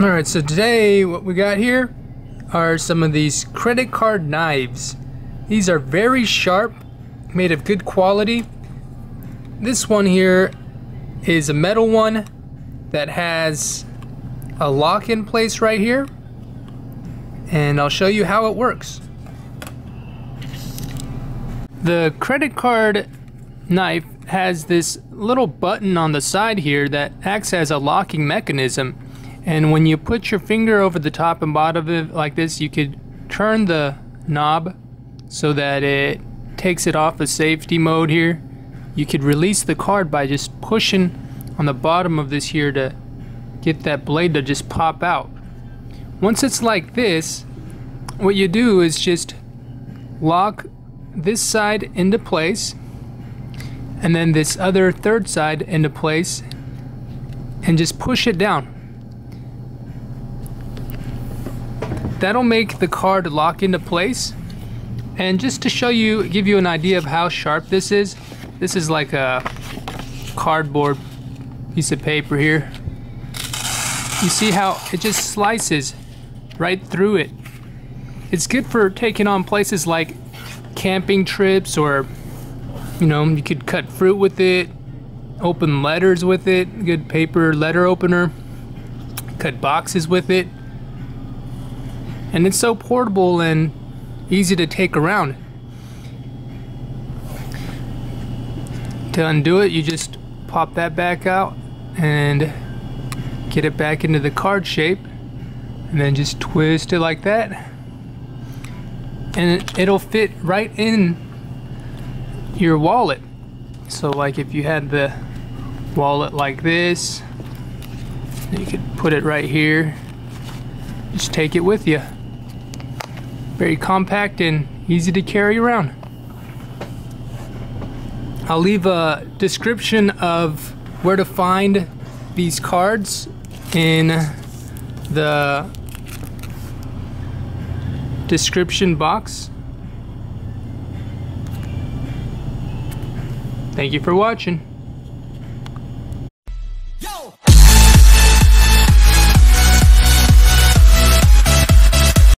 Alright, so today what we got here are some of these credit card knives. These are very sharp, made of good quality. This one here is a metal one that has a lock in place right here. And I'll show you how it works. The credit card knife has this little button on the side here that acts as a locking mechanism and when you put your finger over the top and bottom of it like this you could turn the knob so that it takes it off of safety mode here you could release the card by just pushing on the bottom of this here to get that blade to just pop out once it's like this what you do is just lock this side into place and then this other third side into place and just push it down. That'll make the card lock into place. And just to show you, give you an idea of how sharp this is, this is like a cardboard piece of paper here. You see how it just slices right through it. It's good for taking on places like camping trips or you know, you could cut fruit with it, open letters with it, good paper letter opener, cut boxes with it. And it's so portable and easy to take around. To undo it, you just pop that back out and get it back into the card shape and then just twist it like that and it'll fit right in your wallet. So like if you had the wallet like this, you could put it right here. Just take it with you. Very compact and easy to carry around. I'll leave a description of where to find these cards in the description box. Thank you for watching.